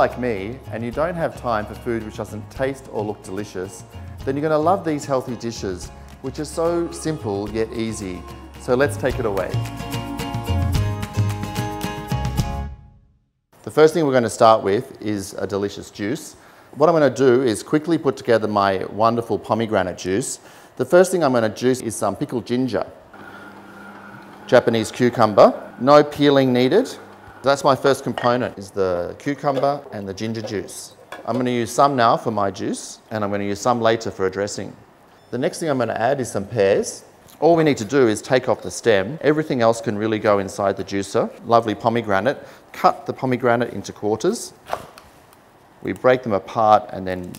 like me and you don't have time for food which doesn't taste or look delicious, then you're going to love these healthy dishes, which are so simple yet easy. So let's take it away. The first thing we're going to start with is a delicious juice. What I'm going to do is quickly put together my wonderful pomegranate juice. The first thing I'm going to juice is some pickled ginger. Japanese cucumber, no peeling needed. That's my first component, is the cucumber and the ginger juice. I'm going to use some now for my juice, and I'm going to use some later for a dressing. The next thing I'm going to add is some pears. All we need to do is take off the stem. Everything else can really go inside the juicer. Lovely pomegranate. Cut the pomegranate into quarters. We break them apart and then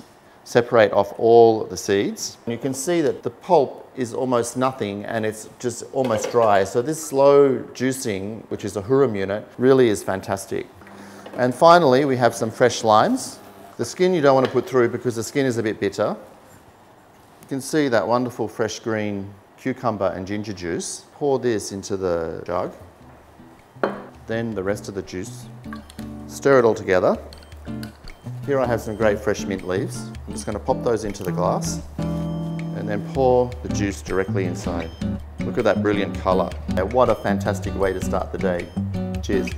separate off all the seeds. And You can see that the pulp is almost nothing and it's just almost dry. So this slow juicing, which is a Hurom unit, really is fantastic. And finally, we have some fresh limes. The skin you don't want to put through because the skin is a bit bitter. You can see that wonderful fresh green cucumber and ginger juice. Pour this into the jug, then the rest of the juice. Stir it all together. Here I have some great fresh mint leaves. I'm just going to pop those into the glass and then pour the juice directly inside. Look at that brilliant colour. What a fantastic way to start the day. Cheers.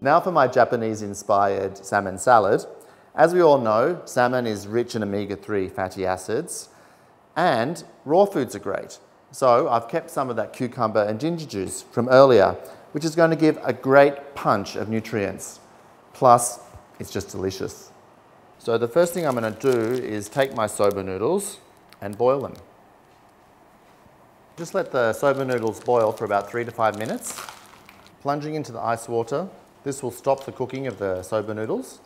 Now for my Japanese inspired salmon salad. As we all know, salmon is rich in omega-3 fatty acids and raw foods are great. So I've kept some of that cucumber and ginger juice from earlier, which is going to give a great punch of nutrients. Plus, it's just delicious. So the first thing I'm going to do is take my soba noodles and boil them. Just let the soba noodles boil for about three to five minutes. Plunging into the ice water, this will stop the cooking of the soba noodles.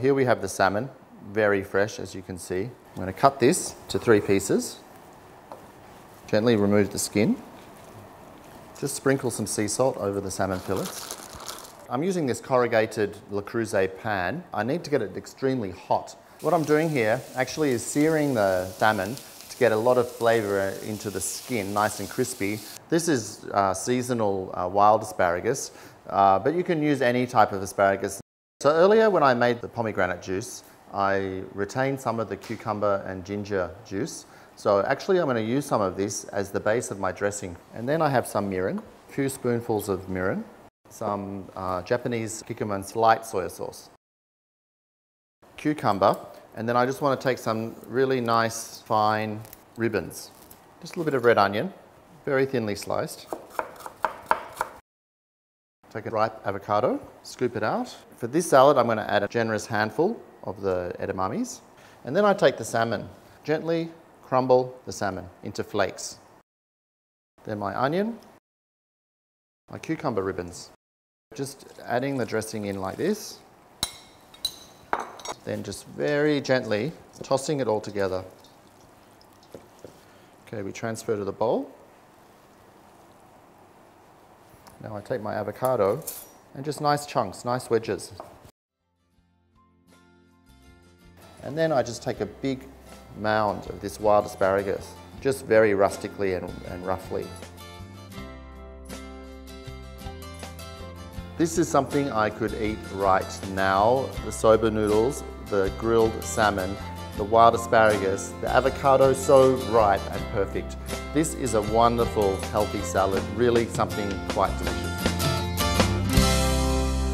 Here we have the salmon, very fresh as you can see. I'm going to cut this to three pieces. Gently remove the skin. Just sprinkle some sea salt over the salmon fillets. I'm using this corrugated Le Creuset pan. I need to get it extremely hot. What I'm doing here actually is searing the salmon to get a lot of flavour into the skin, nice and crispy. This is uh, seasonal uh, wild asparagus, uh, but you can use any type of asparagus. So earlier when I made the pomegranate juice, I retained some of the cucumber and ginger juice so actually I'm going to use some of this as the base of my dressing. And then I have some mirin, a few spoonfuls of mirin, some uh, Japanese Kikkoman's light soy sauce, cucumber, and then I just want to take some really nice fine ribbons. Just a little bit of red onion, very thinly sliced. Take a ripe avocado, scoop it out. For this salad, I'm going to add a generous handful of the edamames. And then I take the salmon, gently crumble the salmon into flakes. Then my onion, my cucumber ribbons. Just adding the dressing in like this. Then just very gently tossing it all together. Okay, we transfer to the bowl. Now I take my avocado and just nice chunks, nice wedges. And then I just take a big mound of this wild asparagus, just very rustically and, and roughly. This is something I could eat right now. The soba noodles, the grilled salmon, the wild asparagus, the avocado so ripe and perfect. This is a wonderful healthy salad, really something quite delicious.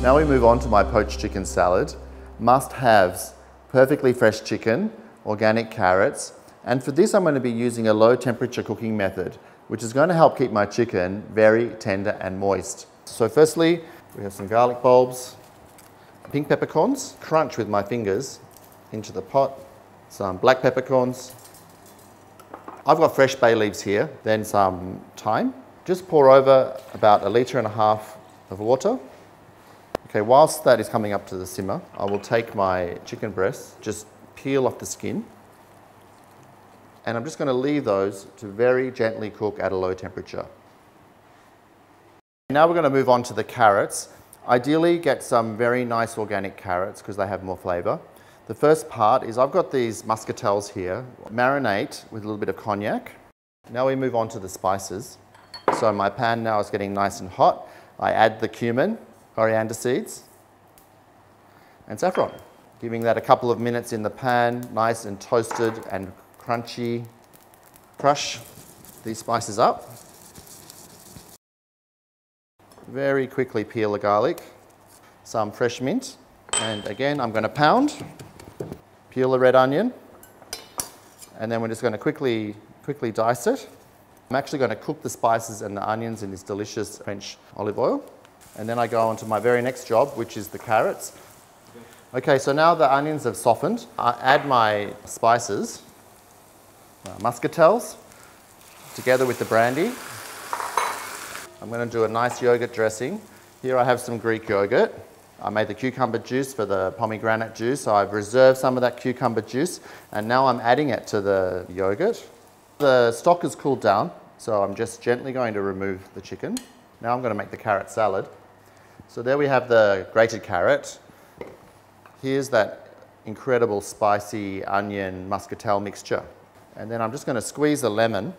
Now we move on to my poached chicken salad. Must-haves, perfectly fresh chicken, organic carrots. And for this, I'm going to be using a low temperature cooking method, which is going to help keep my chicken very tender and moist. So firstly, we have some garlic bulbs, pink peppercorns, crunch with my fingers into the pot, some black peppercorns. I've got fresh bay leaves here, then some thyme. Just pour over about a litre and a half of water. Okay, whilst that is coming up to the simmer, I will take my chicken breasts, just peel off the skin. And I'm just going to leave those to very gently cook at a low temperature. Now we're going to move on to the carrots. Ideally get some very nice organic carrots because they have more flavour. The first part is I've got these muscatels here. Marinate with a little bit of cognac. Now we move on to the spices. So my pan now is getting nice and hot. I add the cumin, coriander seeds, and saffron. Giving that a couple of minutes in the pan, nice and toasted and crunchy. Crush these spices up. Very quickly peel the garlic, some fresh mint, and again I'm going to pound, peel the red onion, and then we're just going to quickly, quickly dice it. I'm actually going to cook the spices and the onions in this delicious French olive oil. And then I go on to my very next job, which is the carrots. Okay, so now the onions have softened. I add my spices, uh, muscatels, together with the brandy. I'm going to do a nice yogurt dressing. Here I have some Greek yogurt. I made the cucumber juice for the pomegranate juice, so I've reserved some of that cucumber juice, and now I'm adding it to the yogurt. The stock has cooled down, so I'm just gently going to remove the chicken. Now I'm going to make the carrot salad. So there we have the grated carrot. Here's that incredible spicy onion muscatel mixture. And then I'm just going to squeeze a lemon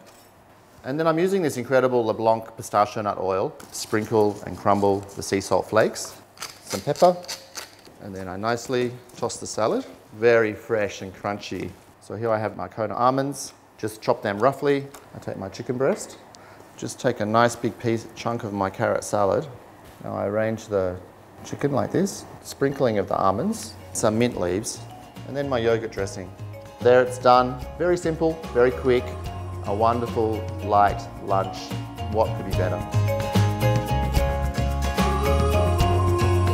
and then I'm using this incredible LeBlanc pistachio nut oil, sprinkle and crumble the sea salt flakes, some pepper, and then I nicely toss the salad. Very fresh and crunchy. So here I have my Kona almonds, just chop them roughly. I take my chicken breast, just take a nice big piece, chunk of my carrot salad. Now I arrange the chicken like this, sprinkling of the almonds, some mint leaves, and then my yogurt dressing. There it's done. Very simple, very quick, a wonderful light lunch. What could be better?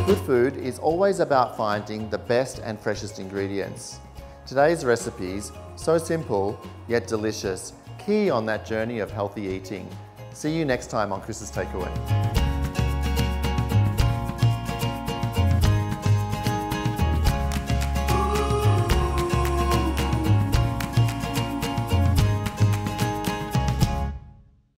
Good food is always about finding the best and freshest ingredients. Today's recipes, so simple yet delicious, key on that journey of healthy eating. See you next time on Chris's Takeaway.